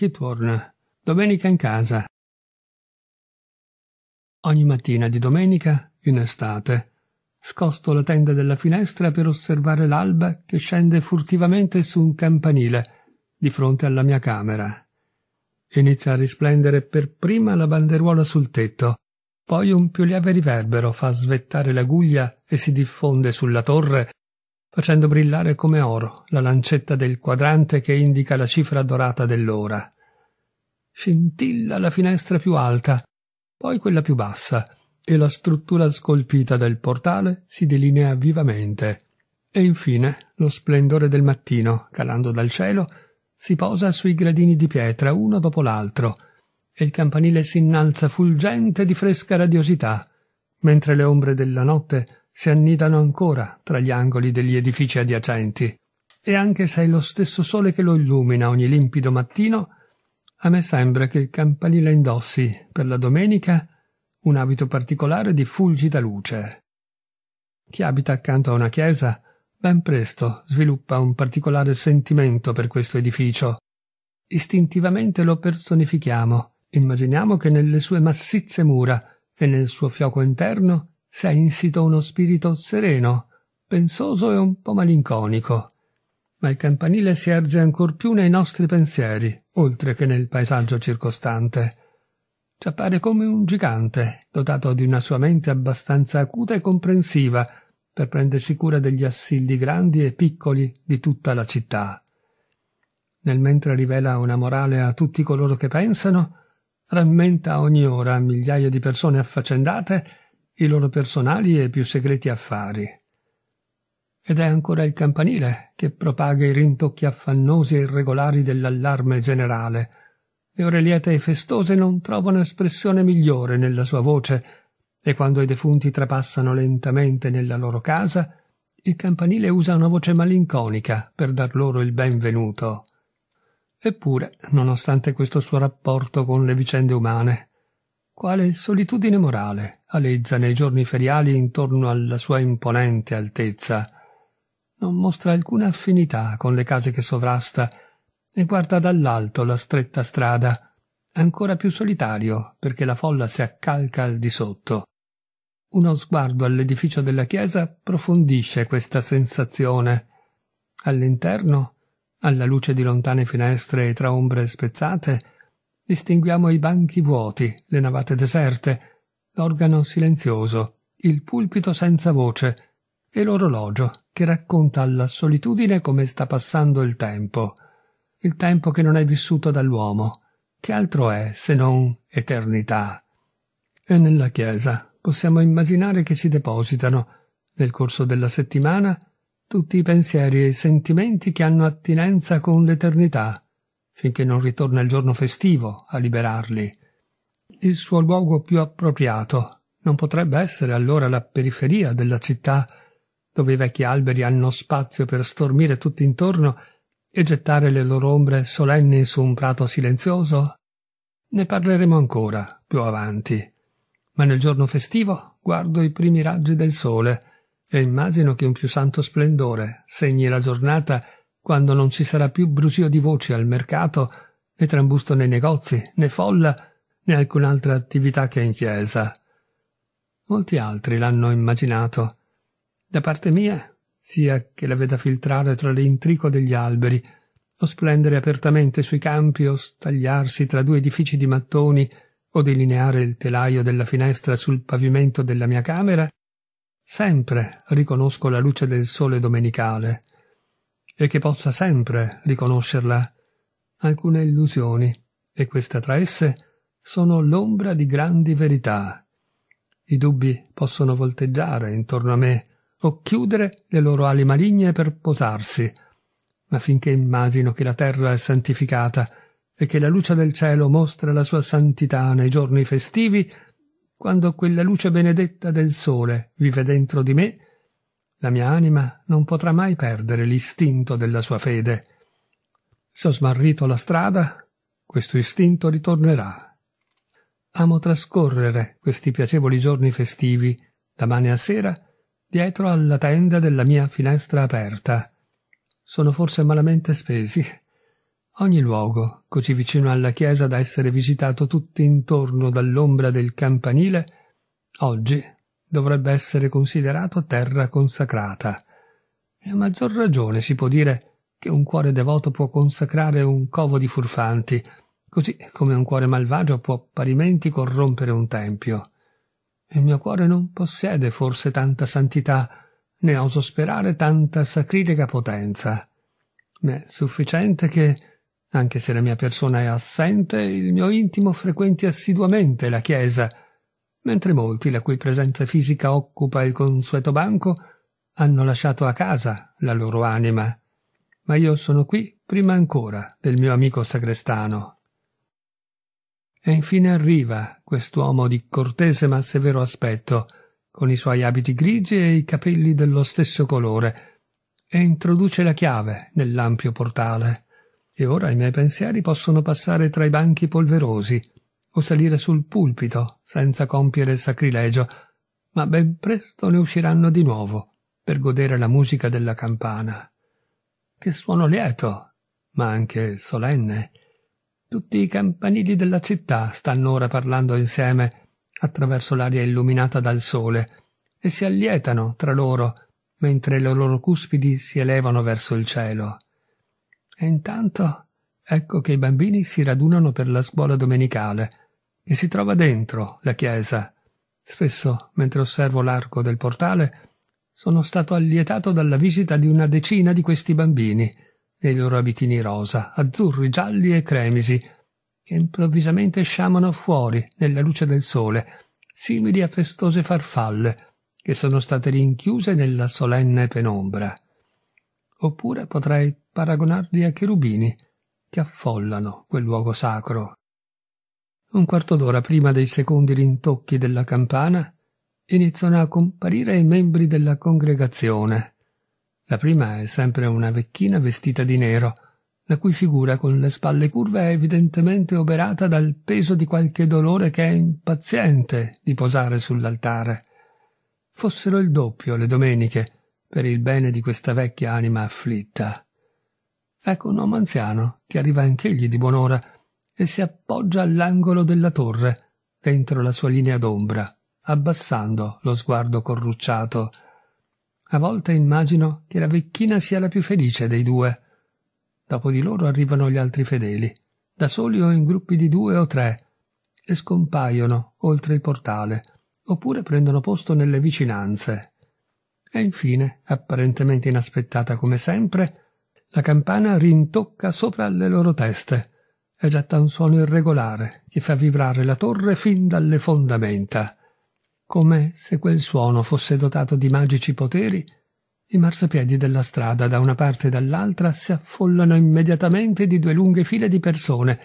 Hitworn, domenica in casa. Ogni mattina di domenica, in estate, scosto la tenda della finestra per osservare l'alba che scende furtivamente su un campanile di fronte alla mia camera. Inizia a risplendere per prima la banderuola sul tetto, poi un più lieve riverbero fa svettare l'aguglia e si diffonde sulla torre, facendo brillare come oro la lancetta del quadrante che indica la cifra dorata dell'ora. Scintilla la finestra più alta, poi quella più bassa, e la struttura scolpita del portale si delinea vivamente. E infine lo splendore del mattino, calando dal cielo, si posa sui gradini di pietra uno dopo l'altro, e il campanile si innalza fulgente di fresca radiosità, mentre le ombre della notte si annidano ancora tra gli angoli degli edifici adiacenti. E anche se è lo stesso sole che lo illumina ogni limpido mattino, a me sembra che il campanile indossi, per la domenica, un abito particolare di fulgida luce. Chi abita accanto a una chiesa ben presto sviluppa un particolare sentimento per questo edificio. Istintivamente lo personifichiamo Immaginiamo che nelle sue massicce mura e nel suo fioco interno sia insito uno spirito sereno, pensoso e un po' malinconico. Ma il campanile si erge ancor più nei nostri pensieri, oltre che nel paesaggio circostante. Ci appare come un gigante, dotato di una sua mente abbastanza acuta e comprensiva per prendersi cura degli assilli grandi e piccoli di tutta la città. Nel mentre rivela una morale a tutti coloro che pensano, rammenta ogni ora a migliaia di persone affaccendate i loro personali e più segreti affari. Ed è ancora il campanile che propaga i rintocchi affannosi e irregolari dell'allarme generale. Le ore liete e festose non trovano espressione migliore nella sua voce, e quando i defunti trapassano lentamente nella loro casa, il campanile usa una voce malinconica per dar loro il benvenuto. Eppure, nonostante questo suo rapporto con le vicende umane, quale solitudine morale aleggia nei giorni feriali intorno alla sua imponente altezza. Non mostra alcuna affinità con le case che sovrasta e guarda dall'alto la stretta strada, ancora più solitario perché la folla si accalca al di sotto. Uno sguardo all'edificio della chiesa approfondisce questa sensazione. All'interno alla luce di lontane finestre e tra ombre spezzate, distinguiamo i banchi vuoti, le navate deserte, l'organo silenzioso, il pulpito senza voce e l'orologio che racconta alla solitudine come sta passando il tempo, il tempo che non è vissuto dall'uomo, che altro è se non eternità. E nella chiesa possiamo immaginare che si depositano, nel corso della settimana, tutti i pensieri e i sentimenti che hanno attinenza con l'eternità, finché non ritorna il giorno festivo a liberarli. Il suo luogo più appropriato non potrebbe essere allora la periferia della città, dove i vecchi alberi hanno spazio per stormire tutto intorno e gettare le loro ombre solenni su un prato silenzioso? Ne parleremo ancora più avanti. Ma nel giorno festivo guardo i primi raggi del sole, e immagino che un più santo splendore segni la giornata quando non ci sarà più brusio di voci al mercato, né trambusto nei negozi, né folla, né alcun'altra attività che in chiesa. Molti altri l'hanno immaginato. Da parte mia, sia che la veda filtrare tra l'intrico degli alberi, o splendere apertamente sui campi, o stagliarsi tra due edifici di mattoni, o delineare il telaio della finestra sul pavimento della mia camera, sempre riconosco la luce del sole domenicale e che possa sempre riconoscerla alcune illusioni e queste tra esse sono l'ombra di grandi verità. I dubbi possono volteggiare intorno a me o chiudere le loro ali maligne per posarsi, ma finché immagino che la terra è santificata e che la luce del cielo mostra la sua santità nei giorni festivi, quando quella luce benedetta del sole vive dentro di me, la mia anima non potrà mai perdere l'istinto della sua fede. Se ho smarrito la strada, questo istinto ritornerà. Amo trascorrere questi piacevoli giorni festivi, da mane a sera, dietro alla tenda della mia finestra aperta. Sono forse malamente spesi. Ogni luogo, così vicino alla chiesa da essere visitato tutto intorno dall'ombra del campanile, oggi dovrebbe essere considerato terra consacrata. E a maggior ragione si può dire che un cuore devoto può consacrare un covo di furfanti, così come un cuore malvagio può parimenti corrompere un tempio. Il mio cuore non possiede forse tanta santità, né oso sperare tanta sacrilega potenza. Ma è sufficiente che, anche se la mia persona è assente, il mio intimo frequenti assiduamente la chiesa, mentre molti, la cui presenza fisica occupa il consueto banco, hanno lasciato a casa la loro anima. Ma io sono qui prima ancora del mio amico sagrestano. E infine arriva quest'uomo di cortese ma severo aspetto, con i suoi abiti grigi e i capelli dello stesso colore, e introduce la chiave nell'ampio portale. E ora i miei pensieri possono passare tra i banchi polverosi, o salire sul pulpito senza compiere sacrilegio, ma ben presto ne usciranno di nuovo per godere la musica della campana. Che suono lieto, ma anche solenne. Tutti i campanili della città stanno ora parlando insieme attraverso l'aria illuminata dal sole e si allietano tra loro mentre le loro cuspidi si elevano verso il cielo. E intanto ecco che i bambini si radunano per la scuola domenicale e si trova dentro la chiesa. Spesso, mentre osservo l'arco del portale, sono stato allietato dalla visita di una decina di questi bambini, nei loro abitini rosa, azzurri, gialli e cremisi, che improvvisamente sciamano fuori nella luce del sole, simili a festose farfalle, che sono state rinchiuse nella solenne penombra. Oppure potrei paragonarli a cherubini che affollano quel luogo sacro. Un quarto d'ora prima dei secondi rintocchi della campana iniziano a comparire i membri della congregazione. La prima è sempre una vecchina vestita di nero, la cui figura con le spalle curve è evidentemente oberata dal peso di qualche dolore che è impaziente di posare sull'altare. Fossero il doppio le domeniche per il bene di questa vecchia anima afflitta. Ecco un uomo anziano che arriva anch'egli di buon'ora e si appoggia all'angolo della torre, dentro la sua linea d'ombra, abbassando lo sguardo corrucciato. A volte immagino che la vecchina sia la più felice dei due. Dopo di loro arrivano gli altri fedeli, da soli o in gruppi di due o tre, e scompaiono oltre il portale, oppure prendono posto nelle vicinanze. E infine, apparentemente inaspettata come sempre, la campana rintocca sopra le loro teste, e getta un suono irregolare che fa vibrare la torre fin dalle fondamenta. Come se quel suono fosse dotato di magici poteri, i marciapiedi della strada da una parte e dall'altra si affollano immediatamente di due lunghe file di persone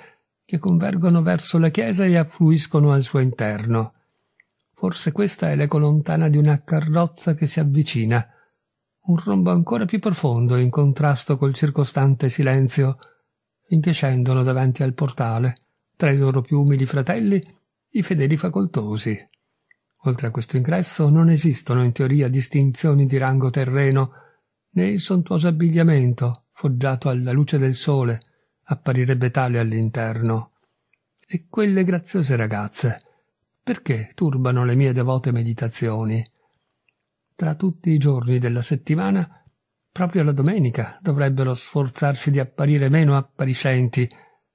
che convergono verso la chiesa e affluiscono al suo interno. Forse questa è l'eco lontana di una carrozza che si avvicina, un rombo ancora più profondo in contrasto col circostante silenzio finché scendono davanti al portale, tra i loro più umili fratelli, i fedeli facoltosi. Oltre a questo ingresso non esistono in teoria distinzioni di rango terreno, né il sontuoso abbigliamento, foggiato alla luce del sole, apparirebbe tale all'interno. E quelle graziose ragazze, perché turbano le mie devote meditazioni? Tra tutti i giorni della settimana Proprio la domenica dovrebbero sforzarsi di apparire meno appariscenti,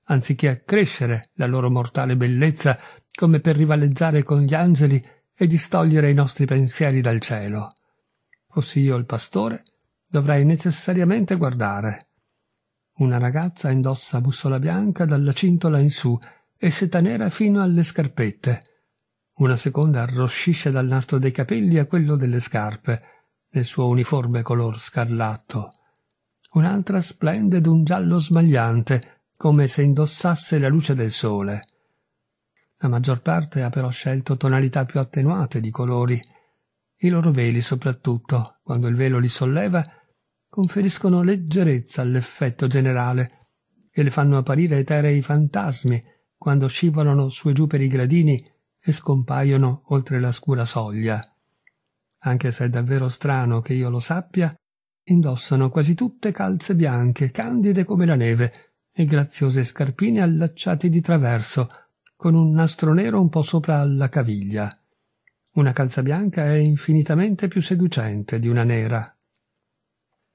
anziché accrescere la loro mortale bellezza come per rivaleggiare con gli angeli e distogliere i nostri pensieri dal cielo. Fossi io il pastore, dovrei necessariamente guardare. Una ragazza indossa bussola bianca dalla cintola in su e seta nera fino alle scarpette. Una seconda arrossisce dal nastro dei capelli a quello delle scarpe nel suo uniforme color scarlatto. Un'altra splende d'un giallo smagliante, come se indossasse la luce del sole. La maggior parte ha però scelto tonalità più attenuate di colori. I loro veli, soprattutto, quando il velo li solleva, conferiscono leggerezza all'effetto generale e le fanno apparire eterei fantasmi quando scivolano su e giù per i gradini e scompaiono oltre la scura soglia anche se è davvero strano che io lo sappia, indossano quasi tutte calze bianche, candide come la neve, e graziose scarpine allacciati di traverso, con un nastro nero un po' sopra alla caviglia. Una calza bianca è infinitamente più seducente di una nera.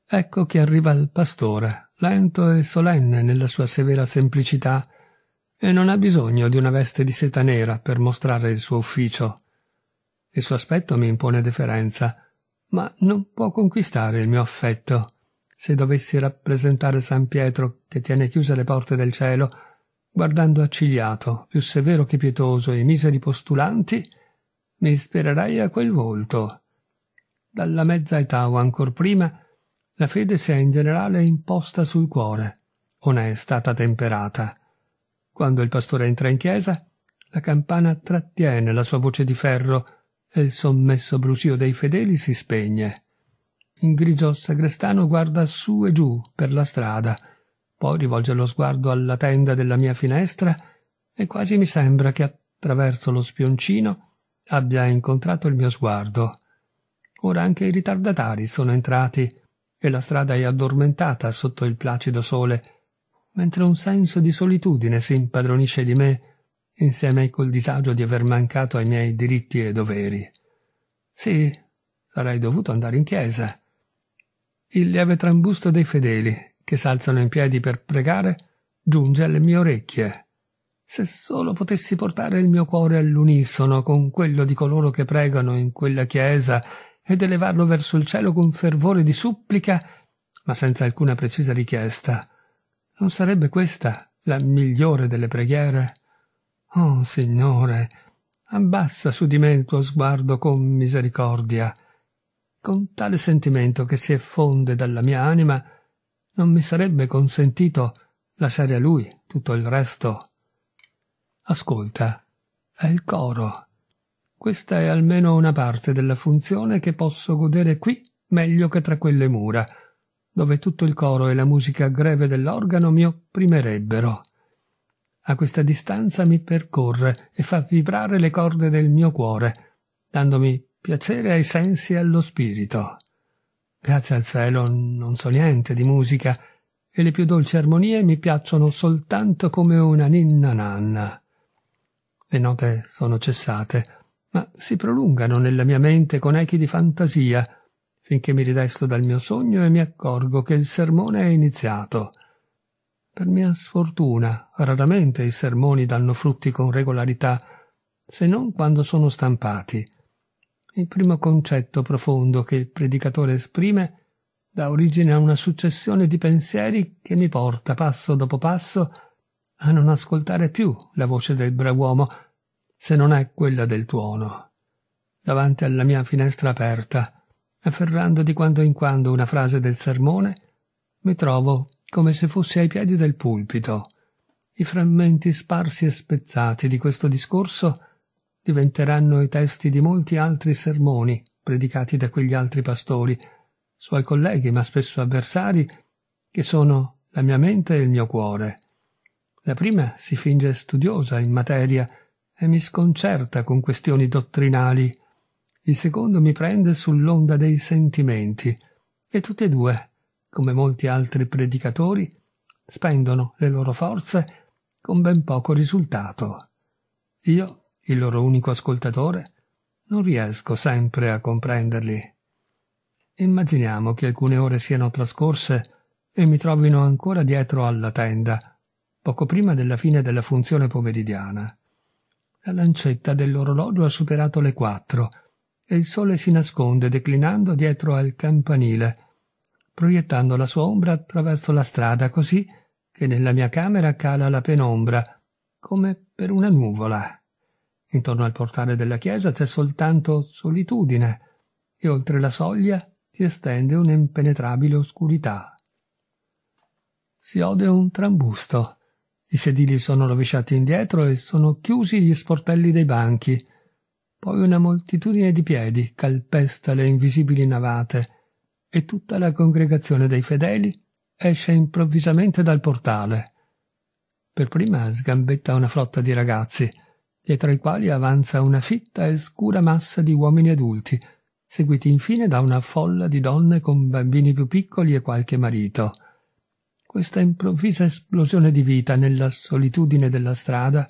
Ecco che arriva il pastore, lento e solenne nella sua severa semplicità, e non ha bisogno di una veste di seta nera per mostrare il suo ufficio. Il suo aspetto mi impone deferenza, ma non può conquistare il mio affetto. Se dovessi rappresentare San Pietro che tiene chiuse le porte del cielo, guardando accigliato, più severo che pietoso, i miseri postulanti, mi ispirerei a quel volto. Dalla mezza età o ancor prima, la fede si è in generale imposta sul cuore, o è stata temperata. Quando il pastore entra in chiesa, la campana trattiene la sua voce di ferro e il sommesso brusio dei fedeli si spegne. Il grigio sagrestano guarda su e giù per la strada, poi rivolge lo sguardo alla tenda della mia finestra e quasi mi sembra che attraverso lo spioncino abbia incontrato il mio sguardo. Ora anche i ritardatari sono entrati e la strada è addormentata sotto il placido sole, mentre un senso di solitudine si impadronisce di me insieme col disagio di aver mancato ai miei diritti e doveri. Sì, sarei dovuto andare in chiesa. Il lieve trambusto dei fedeli, che s'alzano in piedi per pregare, giunge alle mie orecchie. Se solo potessi portare il mio cuore all'unisono con quello di coloro che pregano in quella chiesa ed elevarlo verso il cielo con fervore di supplica, ma senza alcuna precisa richiesta, non sarebbe questa la migliore delle preghiere? Oh, Signore, abbassa su di me il tuo sguardo con misericordia. Con tale sentimento che si effonde dalla mia anima, non mi sarebbe consentito lasciare a lui tutto il resto. Ascolta, è il coro. Questa è almeno una parte della funzione che posso godere qui meglio che tra quelle mura, dove tutto il coro e la musica greve dell'organo mi opprimerebbero a questa distanza mi percorre e fa vibrare le corde del mio cuore, dandomi piacere ai sensi e allo spirito. Grazie al cielo non so niente di musica e le più dolci armonie mi piacciono soltanto come una ninna nanna. Le note sono cessate, ma si prolungano nella mia mente con echi di fantasia, finché mi ridesto dal mio sogno e mi accorgo che il sermone è iniziato. Per mia sfortuna, raramente i sermoni danno frutti con regolarità, se non quando sono stampati. Il primo concetto profondo che il predicatore esprime dà origine a una successione di pensieri che mi porta passo dopo passo a non ascoltare più la voce del brav'uomo se non è quella del tuono. Davanti alla mia finestra aperta, afferrando di quando in quando una frase del sermone, mi trovo come se fossi ai piedi del pulpito. I frammenti sparsi e spezzati di questo discorso diventeranno i testi di molti altri sermoni predicati da quegli altri pastori, suoi colleghi ma spesso avversari, che sono la mia mente e il mio cuore. La prima si finge studiosa in materia e mi sconcerta con questioni dottrinali. Il secondo mi prende sull'onda dei sentimenti e tutti e due come molti altri predicatori, spendono le loro forze con ben poco risultato. Io, il loro unico ascoltatore, non riesco sempre a comprenderli. Immaginiamo che alcune ore siano trascorse e mi trovino ancora dietro alla tenda, poco prima della fine della funzione pomeridiana. La lancetta dell'orologio ha superato le quattro e il sole si nasconde declinando dietro al campanile, proiettando la sua ombra attraverso la strada così che nella mia camera cala la penombra, come per una nuvola. Intorno al portale della chiesa c'è soltanto solitudine e oltre la soglia si estende un'impenetrabile oscurità. Si ode un trambusto. I sedili sono rovesciati indietro e sono chiusi gli sportelli dei banchi. Poi una moltitudine di piedi calpesta le invisibili navate e tutta la congregazione dei fedeli esce improvvisamente dal portale. Per prima sgambetta una flotta di ragazzi, dietro ai quali avanza una fitta e scura massa di uomini adulti, seguiti infine da una folla di donne con bambini più piccoli e qualche marito. questa improvvisa esplosione di vita nella solitudine della strada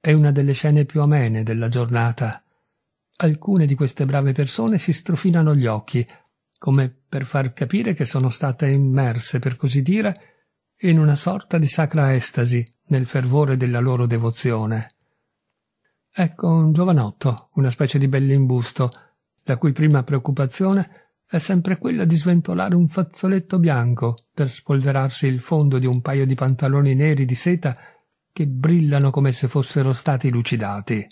è una delle scene più amene della giornata. Alcune di queste brave persone si strofinano gli occhi, come per far capire che sono state immerse, per così dire, in una sorta di sacra estasi nel fervore della loro devozione. Ecco un giovanotto, una specie di bell'imbusto, la cui prima preoccupazione è sempre quella di sventolare un fazzoletto bianco per spolverarsi il fondo di un paio di pantaloni neri di seta che brillano come se fossero stati lucidati.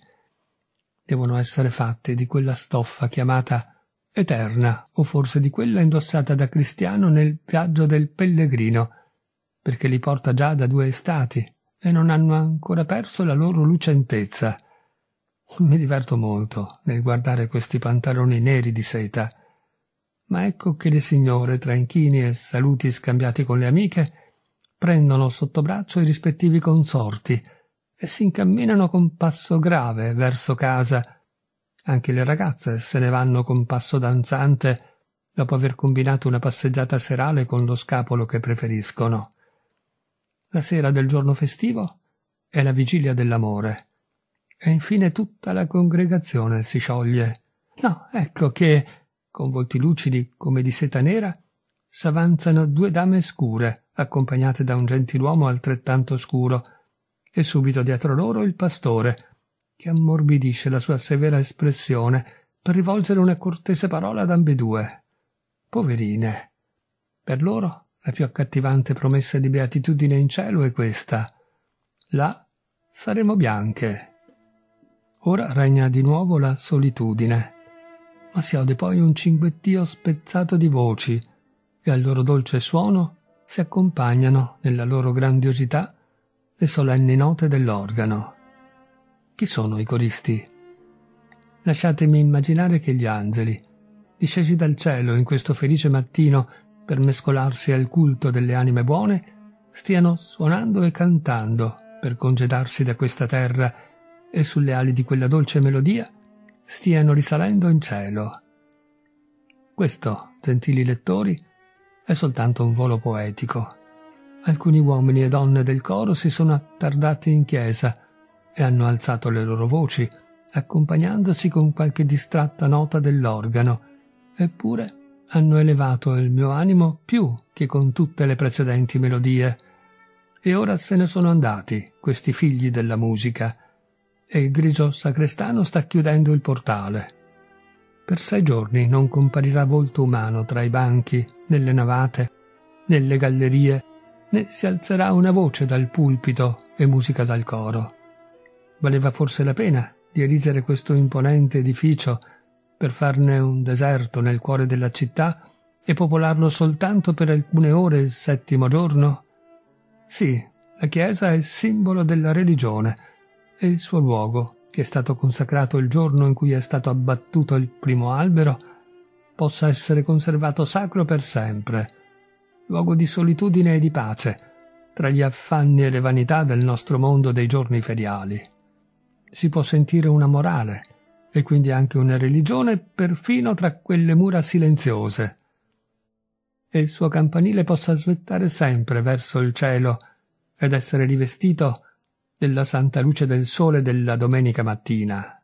Devono essere fatti di quella stoffa chiamata eterna, o forse di quella indossata da cristiano nel viaggio del pellegrino, perché li porta già da due estati e non hanno ancora perso la loro lucentezza. Mi diverto molto nel guardare questi pantaloni neri di seta ma ecco che le signore, tra inchini e saluti scambiati con le amiche, prendono sotto braccio i rispettivi consorti e si incamminano con passo grave verso casa. Anche le ragazze se ne vanno con passo danzante dopo aver combinato una passeggiata serale con lo scapolo che preferiscono. La sera del giorno festivo è la vigilia dell'amore. E infine tutta la congregazione si scioglie. No, ecco che con volti lucidi come di seta nera, s'avanzano due dame scure, accompagnate da un gentiluomo altrettanto scuro, e subito dietro loro il pastore, che ammorbidisce la sua severa espressione per rivolgere una cortese parola ad ambedue. Poverine. Per loro la più accattivante promessa di beatitudine in cielo è questa. Là saremo bianche. Ora regna di nuovo la solitudine ma si ode poi un cinguettio spezzato di voci e al loro dolce suono si accompagnano, nella loro grandiosità, le solenni note dell'organo. Chi sono i coristi? Lasciatemi immaginare che gli angeli, discesi dal cielo in questo felice mattino per mescolarsi al culto delle anime buone, stiano suonando e cantando per congedarsi da questa terra e sulle ali di quella dolce melodia stiano risalendo in cielo. Questo, gentili lettori, è soltanto un volo poetico. Alcuni uomini e donne del coro si sono attardati in chiesa e hanno alzato le loro voci, accompagnandosi con qualche distratta nota dell'organo, eppure hanno elevato il mio animo più che con tutte le precedenti melodie. E ora se ne sono andati, questi figli della musica, e il grigio sacrestano sta chiudendo il portale. Per sei giorni non comparirà volto umano tra i banchi, nelle navate, nelle gallerie, né si alzerà una voce dal pulpito e musica dal coro. Valeva forse la pena di erisere questo imponente edificio per farne un deserto nel cuore della città e popolarlo soltanto per alcune ore il settimo giorno? Sì, la Chiesa è simbolo della religione, e il suo luogo, che è stato consacrato il giorno in cui è stato abbattuto il primo albero, possa essere conservato sacro per sempre, luogo di solitudine e di pace, tra gli affanni e le vanità del nostro mondo dei giorni feriali. Si può sentire una morale, e quindi anche una religione, perfino tra quelle mura silenziose. E il suo campanile possa svettare sempre verso il cielo ed essere rivestito della santa luce del sole della domenica mattina.